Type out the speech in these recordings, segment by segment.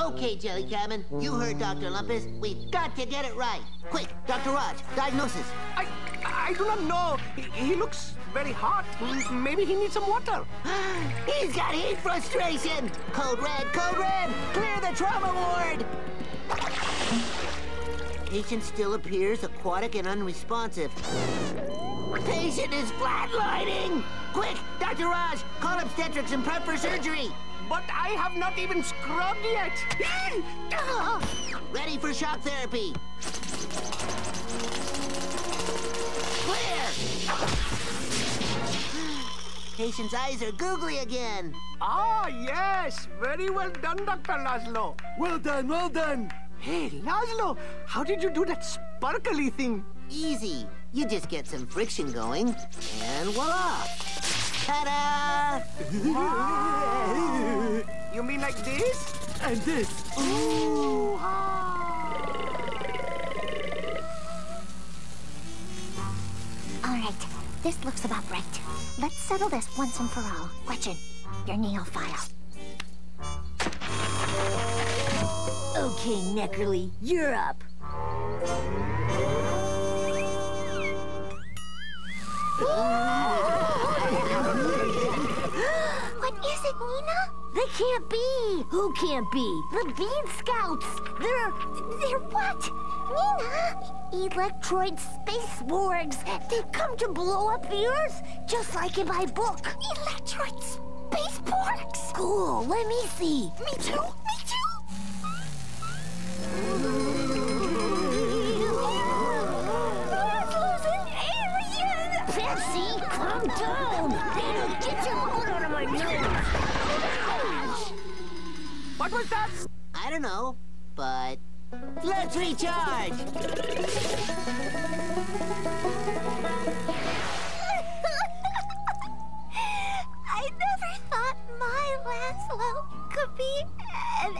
Okay, Jelly Cabin, you heard Dr. Lumpus. We've got to get it right. Quick, Dr. Raj, diagnosis. I, I do not know. He, he looks very hot. Maybe he needs some water. He's got heat frustration. Code red, code red. Clear the trauma ward. Patient still appears aquatic and unresponsive. Patient is flatlining. Quick, Dr. Raj, call obstetrics and prep for surgery. But I have not even scrubbed yet. Ready for shock therapy. Clear! Patient's eyes are googly again. Ah, yes. Very well done, Dr. Lazlo. Well done, well done. Hey, Lazlo, how did you do that sparkly thing? Easy. You just get some friction going, and voila! Ta-da! You mean like this? And this. Ooh, All right, this looks about right. Let's settle this once and for all. Gretchen, your nail Okay, Neckerly, you're up. What is it, Nina? They can't be. Who can't be? The Bean Scouts! They're... they're what? Nina? Electroid spaceborgs. They've come to blow up the Earth, just like in my book. Electroid spaceborgs? Cool, let me see. Me too. Calm down. Get your foot out of my nose. what was that? I don't know, but let's recharge. I never thought my Lazlo could be an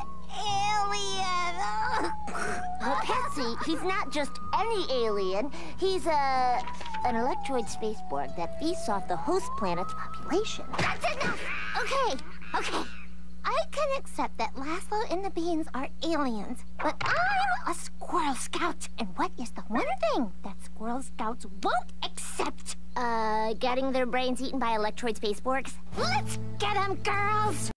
alien. Well, Patsy, he's not just any alien. He's a an electroid spaceborg that feasts off the host planet's population. That's enough. Okay, okay. I can accept that Lazlo and the Beans are aliens, but I'm a Squirrel Scout. And what is the one thing that Squirrel Scouts won't accept? Uh, getting their brains eaten by electroid spaceborgs? Let's get 'em, girls!